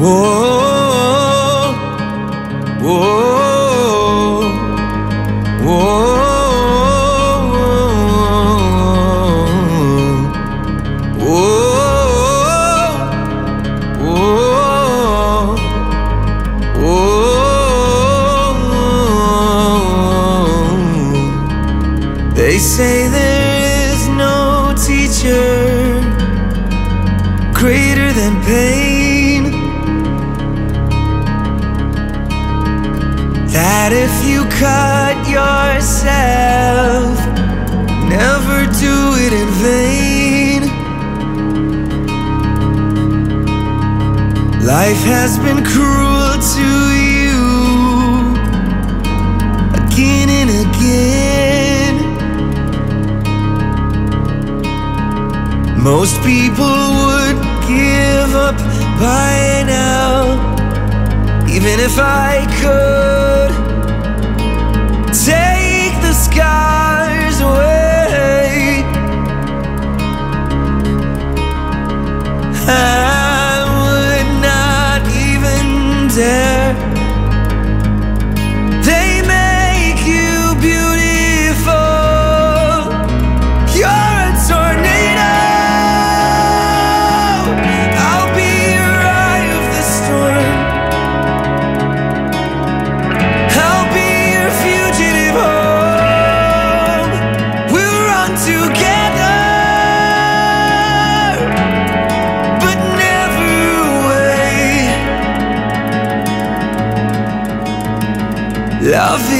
Whoa, whoa. That if you cut yourself, never do it in vain. Life has been cruel to you again and again. Most people would give up by now, even if I could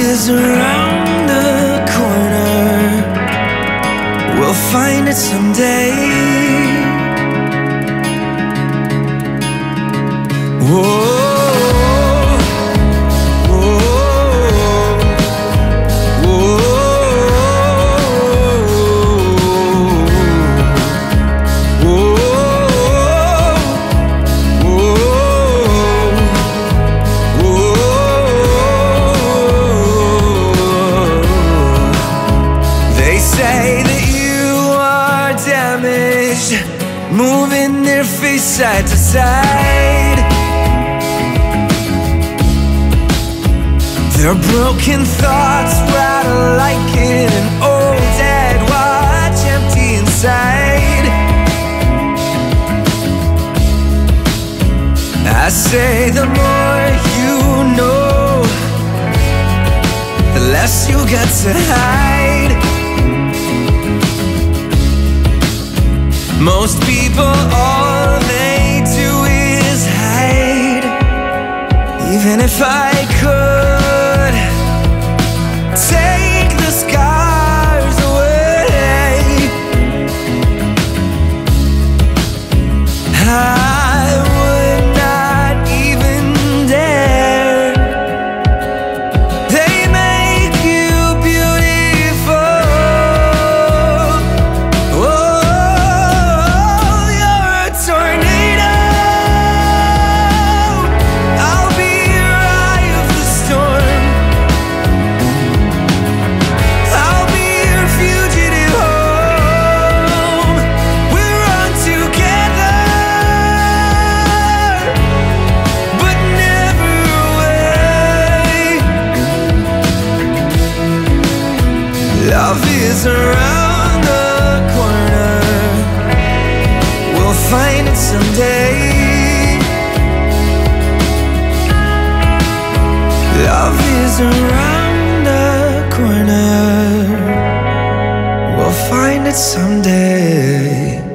is around the corner. We'll find it someday. Moving their face side to side. Their broken thoughts rattle like an old dead watch, empty inside. I say the more you know, the less you got to hide. Most people, all they do is hide. Even if I could take the scars away, I Love is around the corner. We'll find it someday.